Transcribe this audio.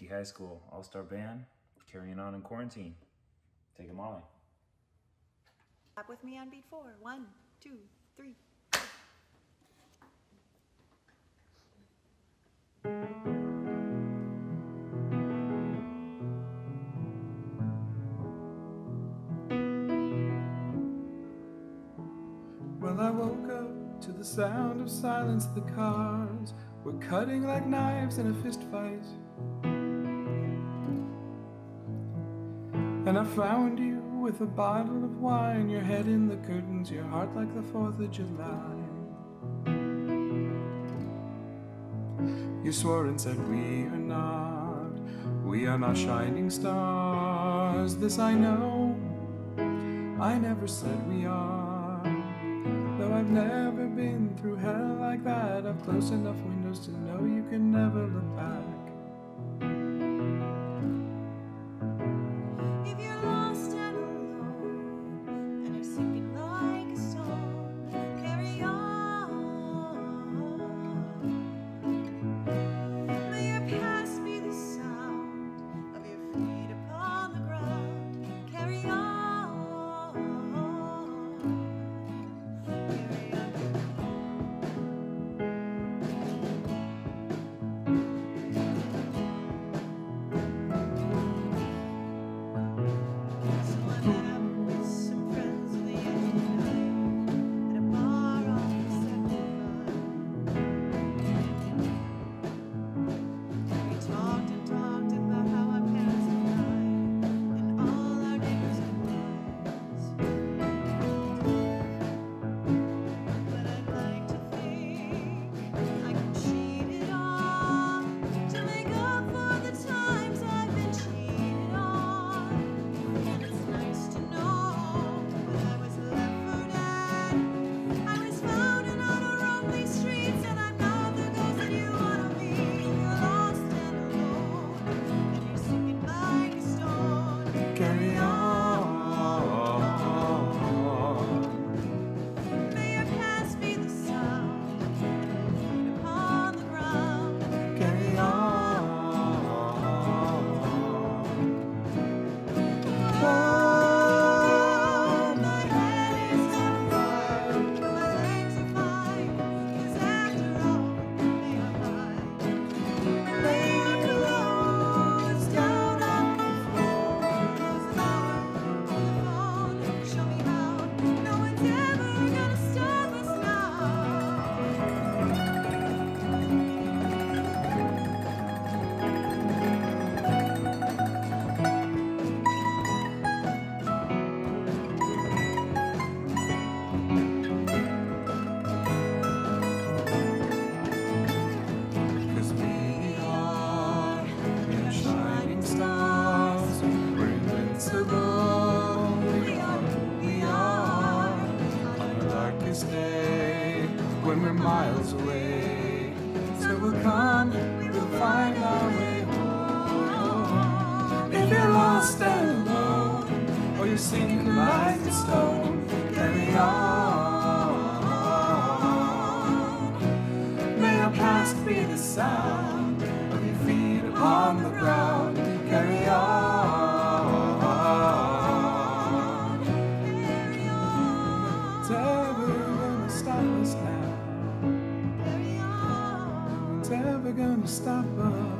Waunakee High School All-Star Band, carrying on in quarantine. Take it, Molly. Clap with me on beat four. One, two, three. Well, I woke up to the sound of silence. The cars were cutting like knives in a fist fight. And I found you with a bottle of wine, your head in the curtains, your heart like the 4th of July. You swore and said, We are not, we are not shining stars. This I know, I never said we are. Though I've never been through hell like that, I've close enough windows to know you can never look back. When we're miles away, so we'll come, we will find our way home. If you're lost and alone, or you're sinking like a stone, carry on. May our past be the sound of your feet upon the ground. stop.